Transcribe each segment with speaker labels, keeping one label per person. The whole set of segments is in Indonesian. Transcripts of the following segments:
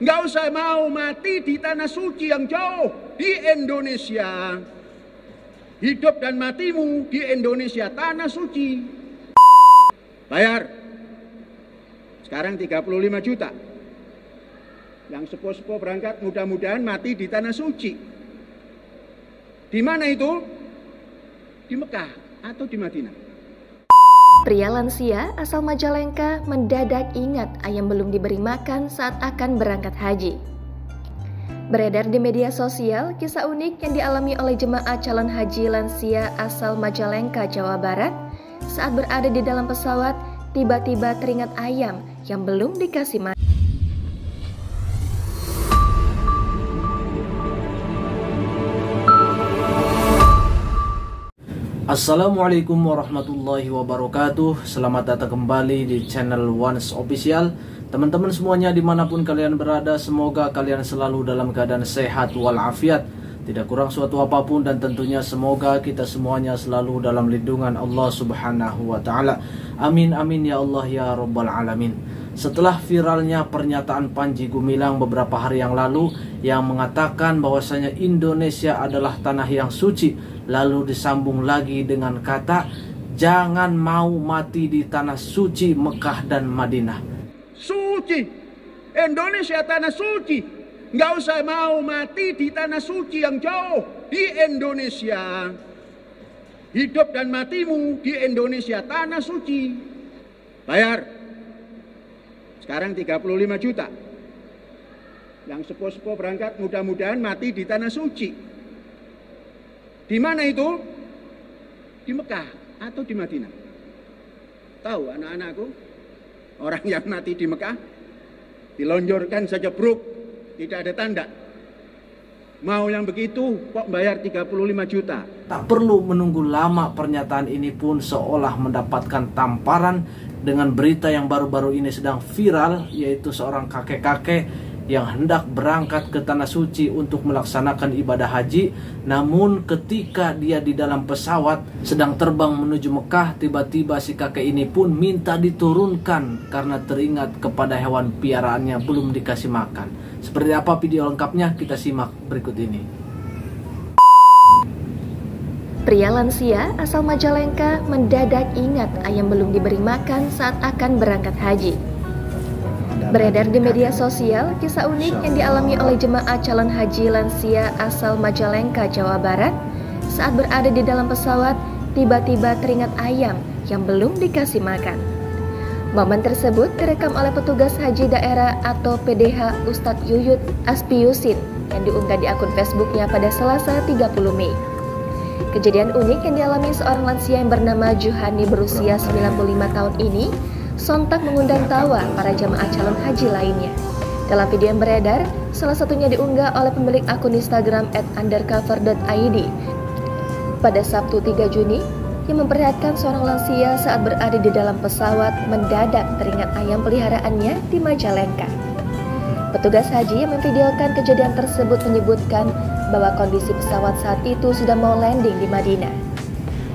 Speaker 1: nggak usah mau mati di tanah suci yang jauh di Indonesia. Hidup dan matimu di Indonesia tanah suci. Bayar. Sekarang 35 juta. Yang sepo-sepo berangkat mudah-mudahan mati di tanah suci. Di mana itu? Di Mekah atau di Madinah.
Speaker 2: Pria lansia asal Majalengka mendadak ingat ayam belum diberi makan saat akan berangkat haji. Beredar di media sosial kisah unik yang dialami oleh jemaah calon haji lansia asal Majalengka, Jawa Barat saat berada di dalam pesawat tiba-tiba teringat ayam yang belum dikasih makan.
Speaker 3: Assalamualaikum warahmatullahi wabarakatuh. Selamat datang kembali di channel Once Official. Teman-teman semuanya di mana pun kalian berada Semoga kalian selalu dalam keadaan sehat walafiat. Tidak kurang suatu apa pun dan tentunya semoga kita semuanya selalu dalam lindungan Allah subhanahu wa ta'ala. Amin amin ya Allah ya rabbal alamin. Setelah viralnya pernyataan Panji Gumilang beberapa hari yang lalu yang mengatakan bahwasanya Indonesia adalah tanah yang suci lalu disambung lagi dengan kata jangan mau mati di tanah suci Mekah dan Madinah
Speaker 1: Suci. Indonesia tanah suci. Nggak usah mau mati di tanah suci yang jauh di Indonesia. Hidup dan matimu di Indonesia tanah suci. Bayar. Sekarang 35 juta. Yang sepo-sepo berangkat mudah-mudahan mati di tanah suci. Di mana itu? Di Mekah atau di Madinah. Tahu anak-anakku? Orang yang mati di Mekah dilonjorkan saja bruk, tidak ada tanda. Mau yang begitu kok bayar 35 juta.
Speaker 3: Tak perlu menunggu lama pernyataan ini pun seolah mendapatkan tamparan dengan berita yang baru-baru ini sedang viral yaitu seorang kakek-kakek yang hendak berangkat ke tanah suci untuk melaksanakan ibadah haji namun ketika dia di dalam pesawat sedang terbang menuju Mekah tiba-tiba si kakek ini pun minta diturunkan karena teringat kepada hewan piaraannya belum dikasih makan. Seperti apa video lengkapnya? Kita simak berikut ini.
Speaker 2: Pria lansia asal Majalengka mendadak ingat ayam belum diberi makan saat akan berangkat haji. Beredar di media sosial kisah unik yang dialami oleh jemaah calon haji lansia asal Majalengka, Jawa Barat saat berada di dalam pesawat tiba-tiba teringat ayam yang belum dikasih makan. Momen tersebut direkam oleh petugas haji daerah atau PDH Ustadz Yuyut Aspiusin yang diunggah di akun Facebooknya pada Selasa 30 Mei. Kejadian unik yang dialami seorang lansia yang bernama Juhani berusia 95 tahun ini sontak mengundang tawa para jamaah calon haji lainnya. Dalam video yang beredar, salah satunya diunggah oleh pemilik akun Instagram at undercover.id pada Sabtu 3 Juni yang memperlihatkan seorang lansia saat berada di dalam pesawat mendadak teringat ayam peliharaannya di Majalengka. Petugas haji yang memvideokan kejadian tersebut menyebutkan bahwa kondisi pesawat saat itu sudah mau landing di Madinah.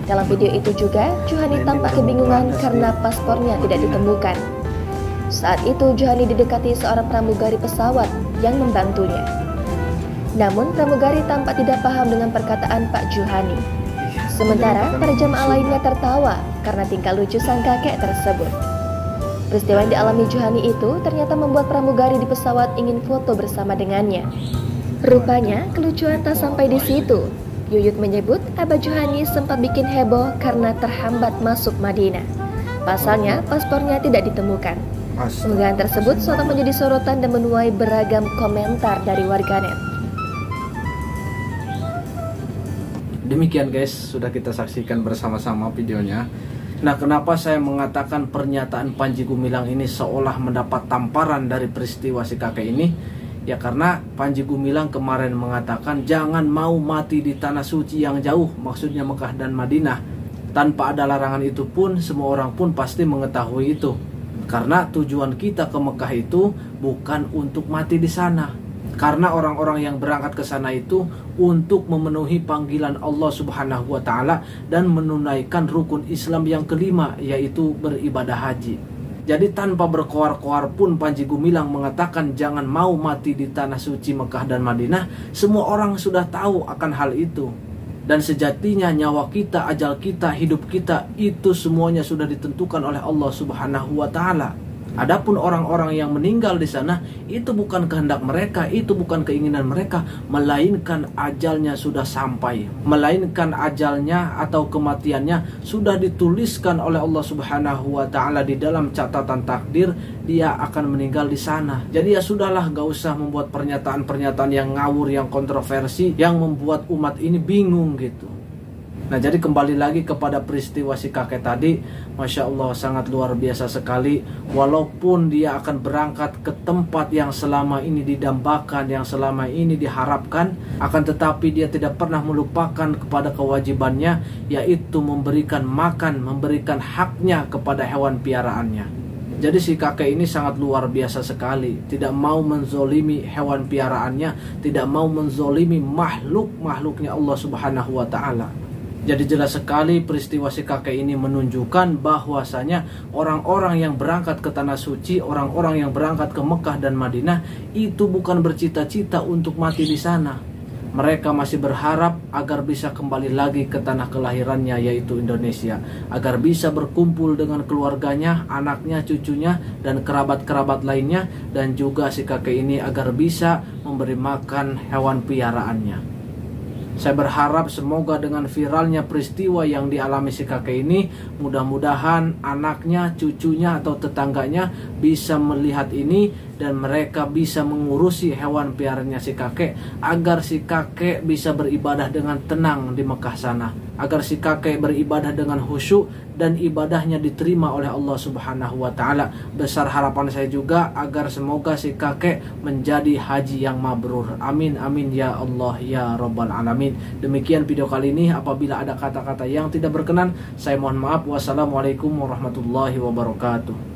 Speaker 2: Dalam video itu juga, Juhani tampak kebingungan karena paspornya tidak ditemukan. Saat itu, Juhani didekati seorang pramugari pesawat yang membantunya. Namun, pramugari tampak tidak paham dengan perkataan Pak Juhani. Sementara, para jamaah lainnya tertawa karena tingkah lucu sang kakek tersebut. Peristiwa yang dialami Juhani itu ternyata membuat pramugari di pesawat ingin foto bersama dengannya. Rupanya, kelucuan tak sampai di situ. Yuyut menyebut Abah Juhani sempat bikin heboh karena terhambat masuk Madinah. Pasalnya, paspornya tidak ditemukan. Unggahan tersebut sontak menjadi sorotan dan menuai beragam komentar dari warganet.
Speaker 3: Demikian guys, sudah kita saksikan bersama-sama videonya. Nah, kenapa saya mengatakan pernyataan Panji Gumilang ini seolah mendapat tamparan dari peristiwa si kakek ini? Ya karena Panji Gumilang kemarin mengatakan jangan mau mati di tanah suci yang jauh, maksudnya Mekah dan Madinah. Tanpa ada larangan itu pun semua orang pun pasti mengetahui itu. Karena tujuan kita ke Mekah itu bukan untuk mati di sana, karena orang-orang yang berangkat ke sana itu untuk memenuhi panggilan Allah Subhanahu wa taala dan menunaikan rukun Islam yang kelima yaitu beribadah haji. Jadi tanpa berkoar-koar pun Panji Gumilang mengatakan jangan mau mati di tanah suci Mekah dan Madinah. Semua orang sudah tahu akan hal itu. Dan sejatinya nyawa kita, ajal kita, hidup kita itu semuanya sudah ditentukan oleh Allah Subhanahu wa taala. Adapun orang-orang yang meninggal di sana itu bukan kehendak mereka, itu bukan keinginan mereka, melainkan ajalnya sudah sampai, melainkan ajalnya atau kematiannya sudah dituliskan oleh Allah Subhanahu wa taala di dalam catatan takdir dia akan meninggal di sana. Jadi ya sudahlah gak usah membuat pernyataan-pernyataan yang ngawur, yang kontroversi yang membuat umat ini bingung gitu. Nah jadi kembali lagi kepada peristiwa si kakek tadi Masya Allah sangat luar biasa sekali. Walaupun dia akan berangkat ke tempat yang selama ini didambakan Yang selama ini diharapkan Akan tetapi dia tidak pernah melupakan kepada kewajibannya Yaitu memberikan makan, memberikan haknya kepada hewan piaraannya. Jadi si kakek ini sangat luar biasa sekali. Tidak mau menzolimi hewan piaraannya Tidak mau menzolimi makhluk-makhluknya Allah subhanahu wa ta'ala jadi jelas sekali peristiwa si kakek ini menunjukkan bahwasanya orang-orang yang berangkat ke tanah suci, orang-orang yang berangkat ke Mekah dan Madinah itu bukan bercita-cita untuk mati di sana. Mereka masih berharap agar bisa kembali lagi ke tanah kelahirannya yaitu Indonesia, agar bisa berkumpul dengan keluarganya, anaknya, cucunya dan kerabat-kerabat lainnya dan juga si kakek ini agar bisa memberi makan hewan piaraannya. Saya berharap semoga dengan viralnya peristiwa yang dialami si kakek ini Mudah-mudahan anaknya, cucunya atau tetangganya bisa melihat ini Dan mereka bisa mengurusi hewan piaranya si kakek Agar si kakek bisa beribadah dengan tenang di Mekah sana Agar si kakek beribadah dengan khusyuk dan ibadahnya diterima oleh Allah Subhanahu wa taala. Besar harapan saya juga agar semoga si kakek menjadi haji yang mabrur. Amin amin ya Allah ya rabbal alamin. Demikian video kali ini apabila ada kata-kata yang tidak berkenan saya mohon maaf. Wassalamualaikum warahmatullahi wabarakatuh.